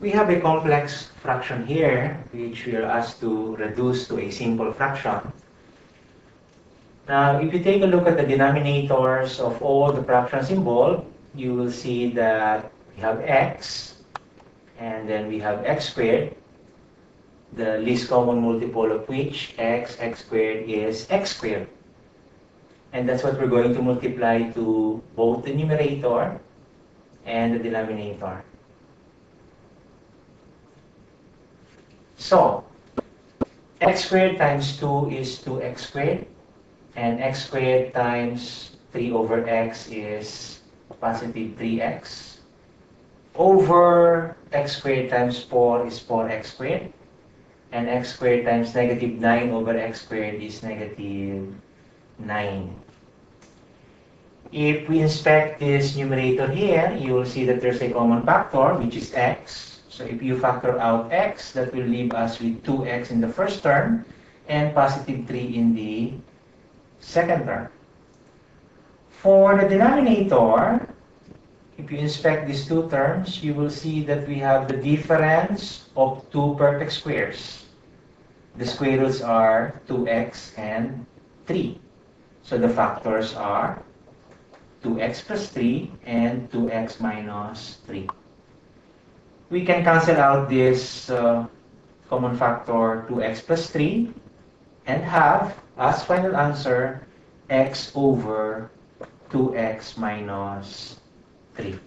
we have a complex fraction here, which we are asked to reduce to a simple fraction. Now, if you take a look at the denominators of all the fractions involved, you will see that we have x, and then we have x squared, the least common multiple of which x, x squared is x squared. And that's what we're going to multiply to both the numerator and the denominator. So, x squared times 2 is 2x squared, and x squared times 3 over x is positive 3x. Over x squared times 4 is 4x squared, and x squared times negative 9 over x squared is negative 9. If we inspect this numerator here, you will see that there's a common factor, which is x. So if you factor out x, that will leave us with 2x in the first term and positive 3 in the second term. For the denominator, if you inspect these two terms, you will see that we have the difference of two perfect squares. The square roots are 2x and 3. So the factors are 2x plus 3 and 2x minus 3. We can cancel out this uh, common factor 2x plus 3 and have as final answer x over 2x minus 3.